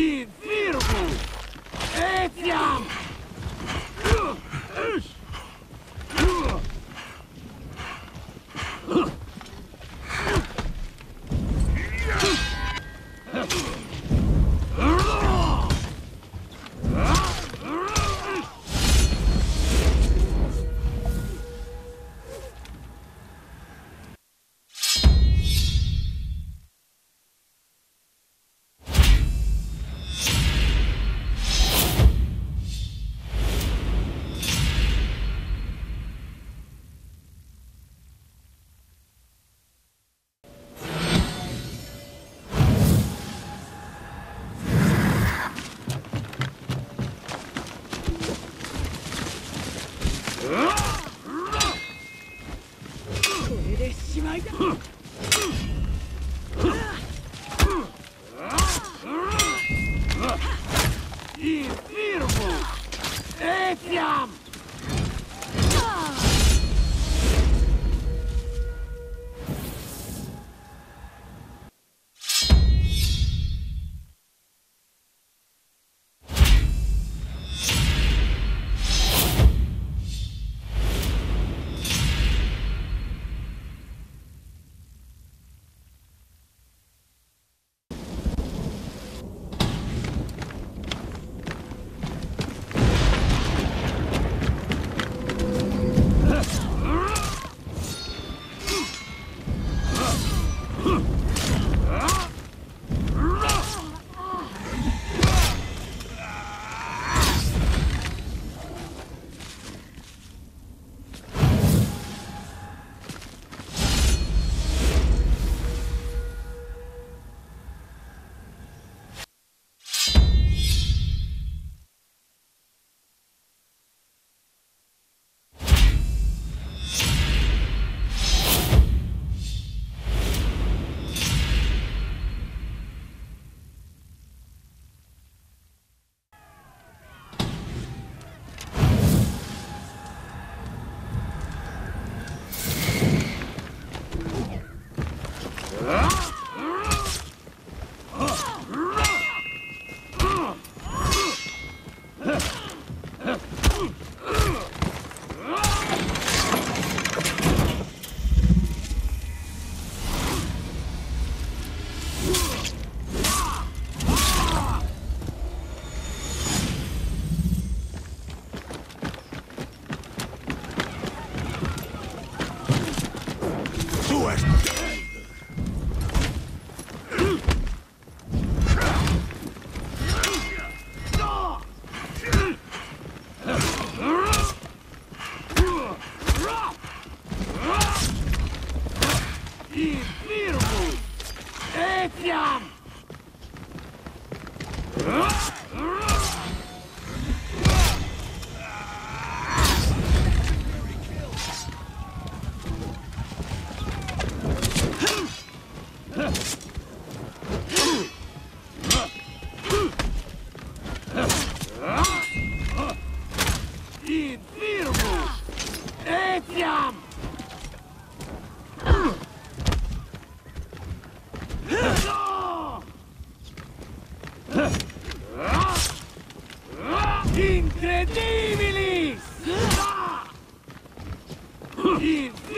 kids. これでしまいだ Infirmo! Yeah! Infirmo!